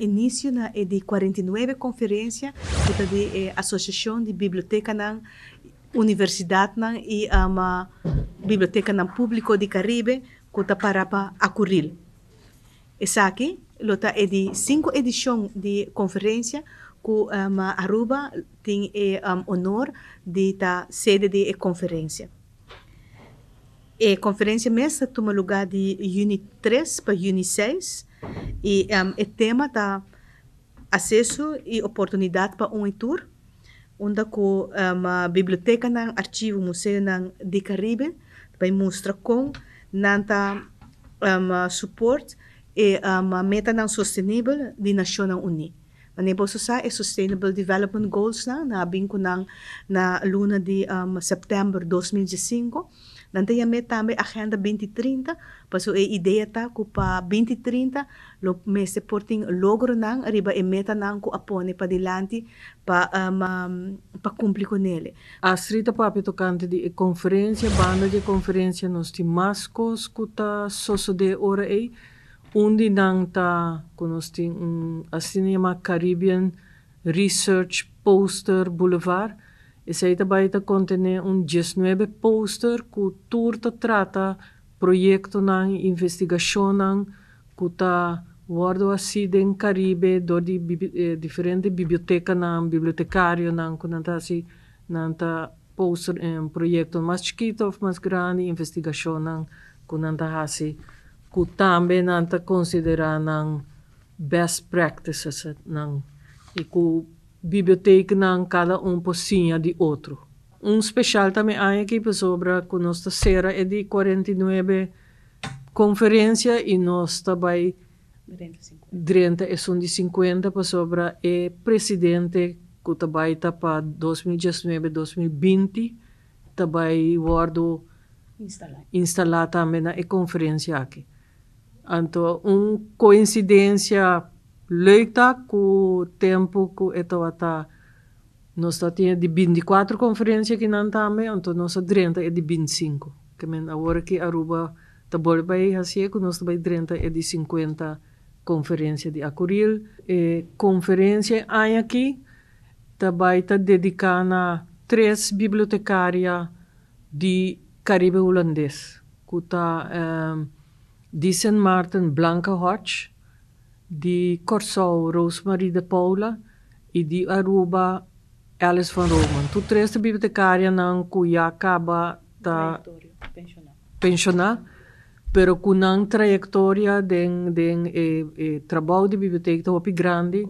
Início na é de 49 conferência de eh, Associação de Biblioteca na Universidade na e uma Biblioteca na Público de Caribe que para para Acuril. Essa aqui, lota é de cinco edição de conferência que um, Aruba tem eh, um, honor de estar sede de conferência. A conferência mesmo toma lugar de Uni 3 para Uni 6 e um, o tema da acesso e oportunidade para um tour, onde a uma biblioteca, um arquivo, museu na de Caribe, para mostrar como nanta um, suporte e a meta não sustainable de Nações Unidas. Mas nem posso usar é Sustainable Development Goals né? na, na na, na luna de um, setembro de 2005, Nanteia-me também Agenda 2030, passo e ideia tá kupa 2030, lo mese porting logro nang riba e meta nang ah, eh, ku apone pa dilanti pa um, pa cumpri con ele. A srita pa tocante di conferência, banda de conferência nos timascos kuta soso de ora e undi nang ta kunosti um, mm, a Cinema Caribbean Research Poster Boulevard. Esse também contém um 19 poster que turta trata projeto na investigação na que está guardo assim em Caribe do di eh, diferente biblioteca na bibliotecário na que não assim não tá poster um projeto mais chiquito ou mais grande investigação na que não tá assim que também não tá considerar na best practices na e que biblioteca não cada um pocinha de outro. Um especial também há aqui sobre a nossa serra é de 49 conferência e nós também 30 e são de 50 sobre o presidente que também está para 2019 2020 também guardo instalar instalar também na conferência aqui. Então, uma coincidência leuk ku tempo ku ito ata nós tinha de 24 conferências que não também, então nós 30 é de 25. Que men agora que Aruba tá bom vai assim, que vai 30 é de 50 conferências de Acuril. E conferência aí aqui também está dedicada a três bibliotecárias de Caribe holandês. Que está um, de. Martin Blanca Hodge, di Corsou Rosemary de Paula e di Aruba Alice van Roman. Tu três bibliotecária não cuya acaba da pensionar. pero com não trajetória de, de, de, de trabalho de biblioteca grande